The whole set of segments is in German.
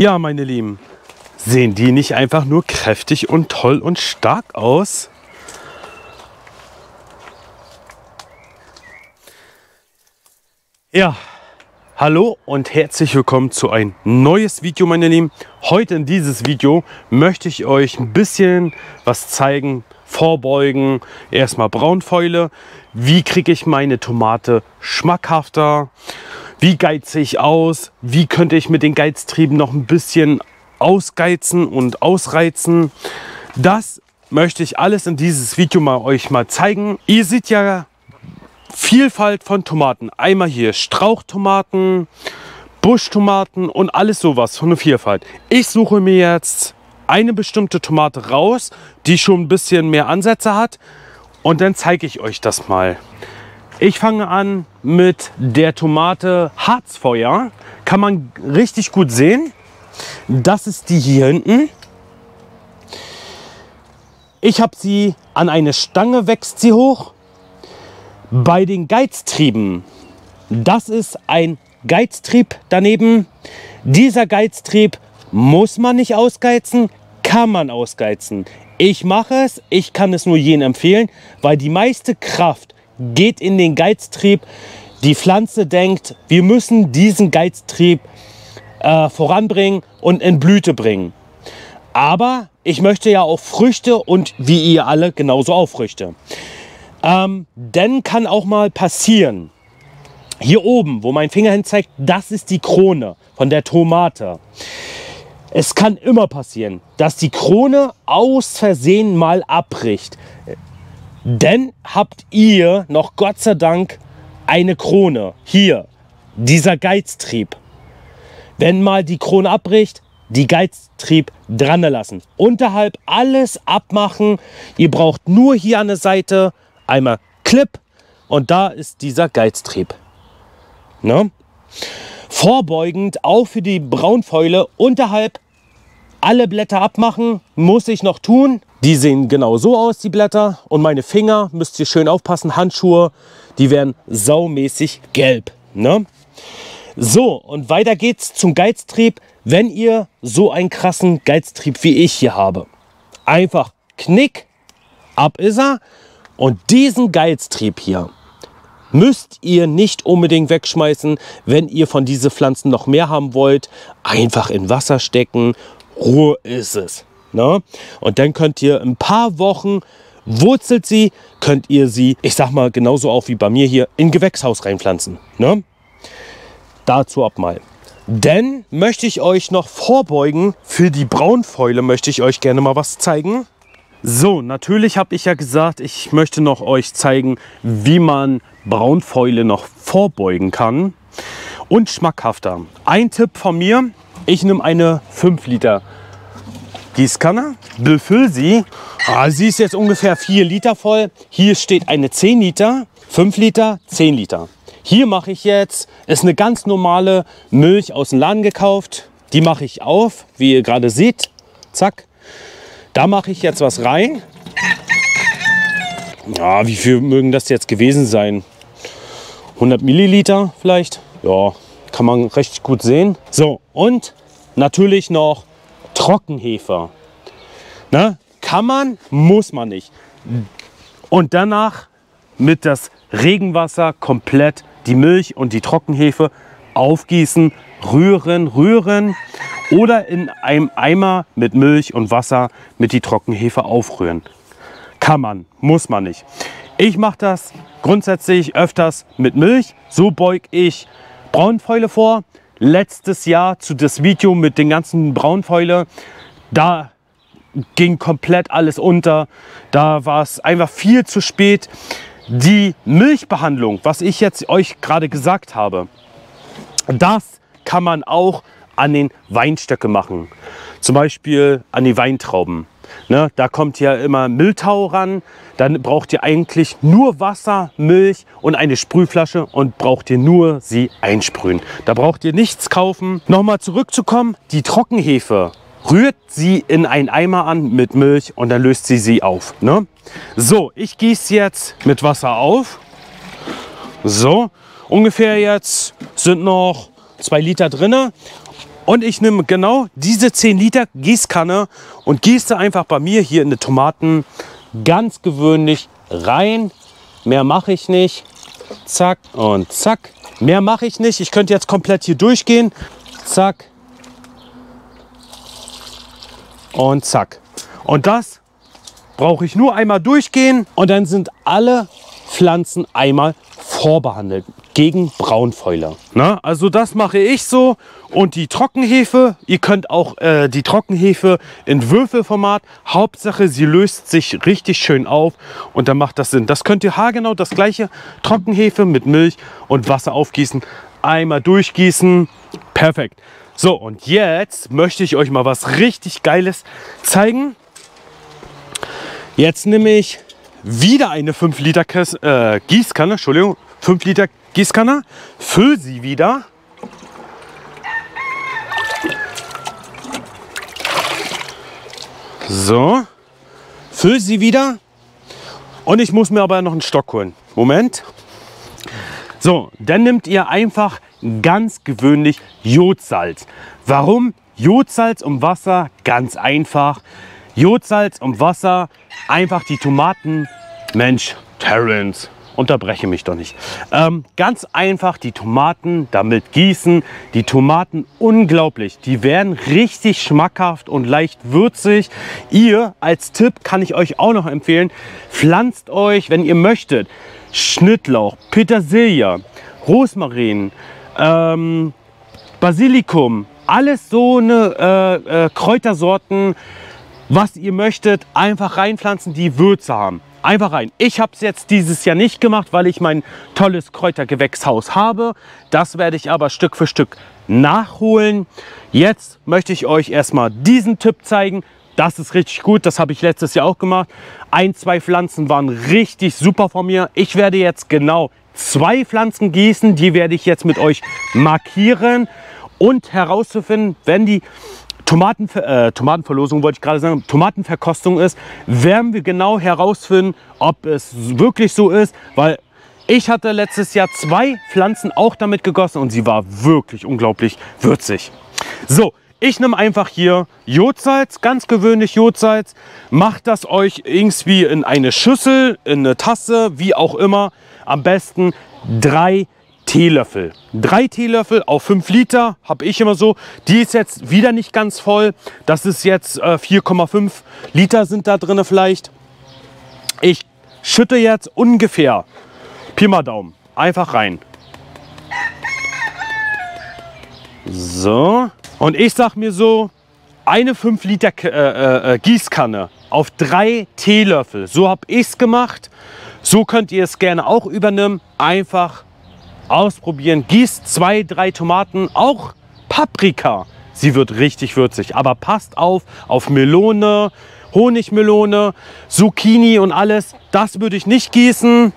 Ja, meine Lieben, sehen die nicht einfach nur kräftig und toll und stark aus? Ja, hallo und herzlich willkommen zu ein neues Video, meine Lieben. Heute in dieses Video möchte ich euch ein bisschen was zeigen, vorbeugen. Erstmal Braunfäule. Wie kriege ich meine Tomate schmackhafter? Wie geize ich aus? Wie könnte ich mit den Geiztrieben noch ein bisschen ausgeizen und ausreizen? Das möchte ich alles in dieses Video mal euch mal zeigen. Ihr seht ja Vielfalt von Tomaten. Einmal hier Strauchtomaten, Buschtomaten und alles sowas von der Vielfalt. Ich suche mir jetzt eine bestimmte Tomate raus, die schon ein bisschen mehr Ansätze hat und dann zeige ich euch das mal. Ich fange an mit der Tomate Harzfeuer. Kann man richtig gut sehen. Das ist die hier hinten. Ich habe sie an eine Stange, wächst sie hoch. Bei den Geiztrieben, das ist ein Geiztrieb daneben. Dieser Geiztrieb muss man nicht ausgeizen, kann man ausgeizen. Ich mache es, ich kann es nur jedem empfehlen, weil die meiste Kraft geht in den Geiztrieb. Die Pflanze denkt, wir müssen diesen Geiztrieb äh, voranbringen und in Blüte bringen. Aber ich möchte ja auch Früchte und wie ihr alle genauso auch Früchte. Ähm, dann kann auch mal passieren, hier oben, wo mein Finger hin zeigt, das ist die Krone von der Tomate. Es kann immer passieren, dass die Krone aus Versehen mal abbricht. Denn habt ihr noch Gott sei Dank eine Krone. Hier, dieser Geiztrieb. Wenn mal die Krone abbricht, die Geiztrieb dran lassen. Unterhalb alles abmachen. Ihr braucht nur hier an der Seite einmal Clip und da ist dieser Geiztrieb. Ne? Vorbeugend auch für die Braunfäule unterhalb alle Blätter abmachen, muss ich noch tun. Die sehen genau so aus, die Blätter. Und meine Finger, müsst ihr schön aufpassen, Handschuhe, die werden saumäßig gelb. Ne? So, und weiter geht's zum Geiztrieb. Wenn ihr so einen krassen Geiztrieb wie ich hier habe, einfach Knick, ab ist er. Und diesen Geiztrieb hier müsst ihr nicht unbedingt wegschmeißen, wenn ihr von diesen Pflanzen noch mehr haben wollt. Einfach in Wasser stecken, Ruhe ist es. Ne? Und dann könnt ihr ein paar Wochen wurzelt sie, könnt ihr sie, ich sag mal genauso auch wie bei mir hier, in Gewächshaus reinpflanzen. Ne? Dazu ab mal. Dann möchte ich euch noch vorbeugen, für die Braunfäule möchte ich euch gerne mal was zeigen. So, natürlich habe ich ja gesagt, ich möchte noch euch zeigen, wie man Braunfäule noch vorbeugen kann und schmackhafter. Ein Tipp von mir, ich nehme eine 5 Liter Gießkanne, befüll sie. Ah, sie ist jetzt ungefähr 4 Liter voll. Hier steht eine 10 Liter, 5 Liter, 10 Liter. Hier mache ich jetzt, ist eine ganz normale Milch aus dem Laden gekauft. Die mache ich auf, wie ihr gerade seht. Zack. Da mache ich jetzt was rein. Ja, wie viel mögen das jetzt gewesen sein? 100 Milliliter vielleicht? Ja, kann man recht gut sehen. So, und natürlich noch Trockenhefe. Ne? Kann man, muss man nicht. Und danach mit das Regenwasser komplett die Milch und die Trockenhefe aufgießen, rühren, rühren oder in einem Eimer mit Milch und Wasser mit die Trockenhefe aufrühren. Kann man, muss man nicht. Ich mache das grundsätzlich öfters mit Milch. So beug ich Braunfäule vor letztes Jahr zu das Video mit den ganzen Braunfäule, da ging komplett alles unter. Da war es einfach viel zu spät. Die Milchbehandlung, was ich jetzt euch gerade gesagt habe, das kann man auch an den Weinstöcke machen. Zum Beispiel an die Weintrauben. Ne, da kommt ja immer Mülltau ran. Dann braucht ihr eigentlich nur Wasser, Milch und eine Sprühflasche und braucht ihr nur sie einsprühen. Da braucht ihr nichts kaufen. Nochmal zurückzukommen, die Trockenhefe rührt sie in einen Eimer an mit Milch und dann löst sie sie auf. Ne? So, ich gieße jetzt mit Wasser auf. So, ungefähr jetzt sind noch zwei Liter drin. Und ich nehme genau diese 10 Liter Gießkanne und gieße einfach bei mir hier in die Tomaten ganz gewöhnlich rein. Mehr mache ich nicht. Zack und zack. Mehr mache ich nicht. Ich könnte jetzt komplett hier durchgehen. Zack. Und zack. Und das brauche ich nur einmal durchgehen und dann sind alle Pflanzen einmal vorbehandelt gegen Braunfäule. Na, also das mache ich so. Und die Trockenhefe, ihr könnt auch äh, die Trockenhefe in Würfelformat. Hauptsache, sie löst sich richtig schön auf und dann macht das Sinn. Das könnt ihr haargenau das gleiche Trockenhefe mit Milch und Wasser aufgießen. Einmal durchgießen. Perfekt. So, und jetzt möchte ich euch mal was richtig Geiles zeigen. Jetzt nehme ich wieder eine 5 Liter Kes äh, Gießkanne, Entschuldigung, 5 Liter Gießkanne, fülle sie wieder. So, fülle sie wieder. Und ich muss mir aber noch einen Stock holen. Moment. So, dann nimmt ihr einfach ganz gewöhnlich Jodsalz. Warum? Jodsalz und Wasser, ganz einfach. Jodsalz und Wasser, einfach die Tomaten. Mensch, Terrence, unterbreche mich doch nicht. Ähm, ganz einfach die Tomaten damit gießen. Die Tomaten unglaublich. Die werden richtig schmackhaft und leicht würzig. Ihr als Tipp kann ich euch auch noch empfehlen, pflanzt euch, wenn ihr möchtet, Schnittlauch, Petersilie, Rosmarin, ähm, Basilikum, alles so eine äh, äh, Kräutersorten, was ihr möchtet, einfach reinpflanzen, die Würze haben. Einfach rein. Ich habe es jetzt dieses Jahr nicht gemacht, weil ich mein tolles Kräutergewächshaus habe. Das werde ich aber Stück für Stück nachholen. Jetzt möchte ich euch erstmal diesen Tipp zeigen. Das ist richtig gut, das habe ich letztes Jahr auch gemacht. Ein, zwei Pflanzen waren richtig super von mir. Ich werde jetzt genau zwei Pflanzen gießen. Die werde ich jetzt mit euch markieren und herauszufinden, wenn die Tomaten, äh, Tomatenverlosung wollte ich gerade sagen, Tomatenverkostung ist, werden wir genau herausfinden, ob es wirklich so ist, weil ich hatte letztes Jahr zwei Pflanzen auch damit gegossen und sie war wirklich unglaublich würzig. So, ich nehme einfach hier Jodsalz, ganz gewöhnlich Jodsalz, macht das euch irgendwie in eine Schüssel, in eine Tasse, wie auch immer. Am besten drei Teelöffel. Drei Teelöffel auf 5 Liter habe ich immer so. Die ist jetzt wieder nicht ganz voll. Das ist jetzt äh, 4,5 Liter sind da drin vielleicht. Ich schütte jetzt ungefähr, Pi mal Daumen, einfach rein. So. Und ich sag mir so, eine 5 Liter äh, äh, äh, Gießkanne auf drei Teelöffel. So habe ich es gemacht. So könnt ihr es gerne auch übernehmen. Einfach ausprobieren. Gießt zwei, drei Tomaten, auch Paprika. Sie wird richtig würzig, aber passt auf, auf Melone, Honigmelone, Zucchini und alles. Das würde ich nicht gießen.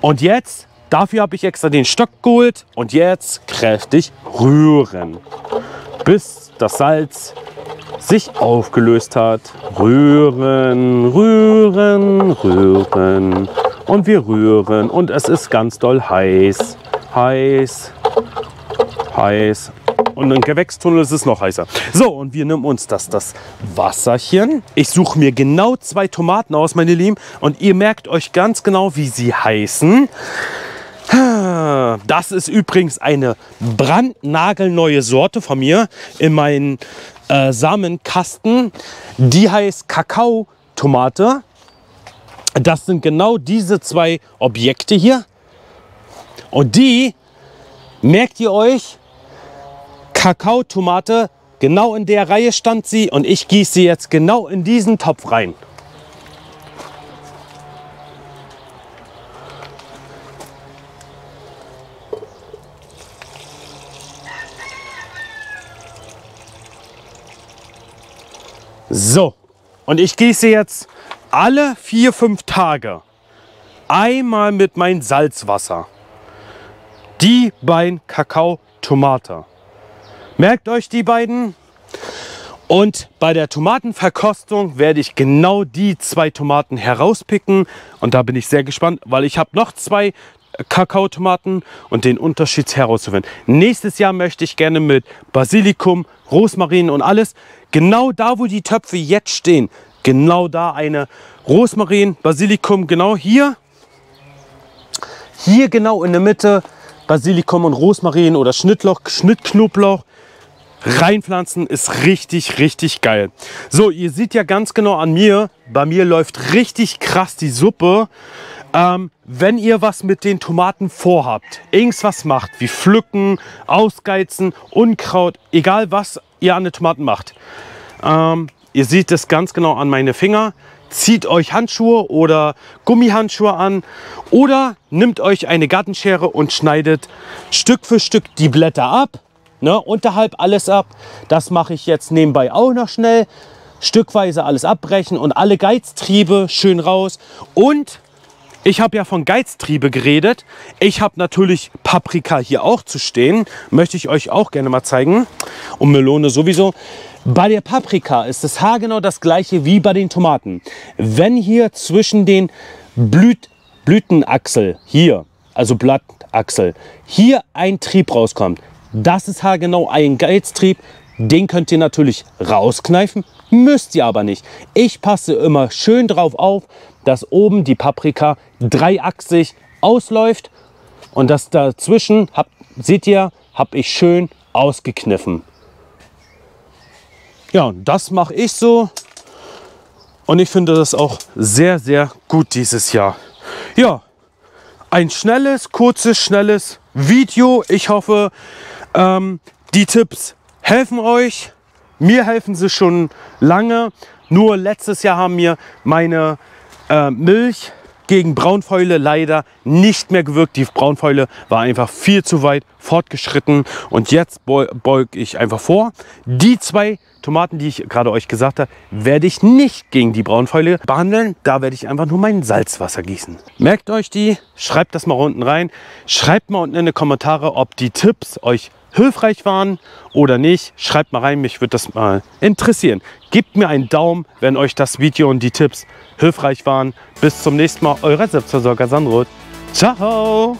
Und jetzt, dafür habe ich extra den Stock geholt. Und jetzt kräftig rühren, bis das Salz sich aufgelöst hat. Rühren, rühren, rühren. Und wir rühren und es ist ganz doll heiß heiß, heiß. Und im Gewächstunnel ist es noch heißer. So, und wir nehmen uns das, das Wasserchen. Ich suche mir genau zwei Tomaten aus, meine Lieben. Und ihr merkt euch ganz genau, wie sie heißen. Das ist übrigens eine brandnagelneue Sorte von mir in meinen äh, Samenkasten. Die heißt Kakao-Tomate. Das sind genau diese zwei Objekte hier. Und die, merkt ihr euch, Kakaotomate, genau in der Reihe stand sie und ich gieße sie jetzt genau in diesen Topf rein. So, und ich gieße jetzt alle vier, fünf Tage einmal mit meinem Salzwasser die beiden Kakao-Tomate. Merkt euch die beiden. Und bei der Tomatenverkostung werde ich genau die zwei Tomaten herauspicken. Und da bin ich sehr gespannt, weil ich habe noch zwei Kakaotomaten und den Unterschied herauszufinden. Nächstes Jahr möchte ich gerne mit Basilikum, Rosmarin und alles, genau da, wo die Töpfe jetzt stehen, genau da eine Rosmarin, Basilikum, genau hier, hier genau in der Mitte, Basilikum und Rosmarin oder Schnittloch, Schnittknoblauch, reinpflanzen ist richtig, richtig geil. So, ihr seht ja ganz genau an mir, bei mir läuft richtig krass die Suppe. Ähm, wenn ihr was mit den Tomaten vorhabt, irgendwas macht, wie pflücken, ausgeizen, Unkraut, egal was ihr an den Tomaten macht. Ähm, ihr seht das ganz genau an meine Finger. Zieht euch Handschuhe oder Gummihandschuhe an oder nimmt euch eine Gartenschere und schneidet Stück für Stück die Blätter ab Ne, unterhalb alles ab. Das mache ich jetzt nebenbei auch noch schnell. Stückweise alles abbrechen und alle Geiztriebe schön raus. Und ich habe ja von Geiztriebe geredet. Ich habe natürlich Paprika hier auch zu stehen. Möchte ich euch auch gerne mal zeigen. Und Melone sowieso. Bei der Paprika ist es haargenau das gleiche wie bei den Tomaten. Wenn hier zwischen den Blüt Blütenachsel, hier, also Blattachsel, hier ein Trieb rauskommt, das ist haargenau ein Geiztrieb. Den könnt ihr natürlich rauskneifen, müsst ihr aber nicht. Ich passe immer schön drauf auf, dass oben die Paprika dreiachsig ausläuft und das dazwischen, habt, seht ihr, habe ich schön ausgekniffen. Ja, und das mache ich so und ich finde das auch sehr, sehr gut dieses Jahr. Ja, ein schnelles, kurzes, schnelles Video. Ich hoffe, ähm, die Tipps helfen euch. Mir helfen sie schon lange. Nur letztes Jahr haben mir meine äh, Milch gegen Braunfäule leider nicht mehr gewirkt. Die Braunfäule war einfach viel zu weit fortgeschritten und jetzt beug ich einfach vor. Die zwei Tomaten, die ich gerade euch gesagt habe, werde ich nicht gegen die Braunfäule behandeln. Da werde ich einfach nur mein Salzwasser gießen. Merkt euch die, schreibt das mal unten rein. Schreibt mal unten in die Kommentare, ob die Tipps euch hilfreich waren oder nicht. Schreibt mal rein, mich würde das mal interessieren. Gebt mir einen Daumen, wenn euch das Video und die Tipps hilfreich waren. Bis zum nächsten Mal, euer Selbstversorger Sandro. Ciao!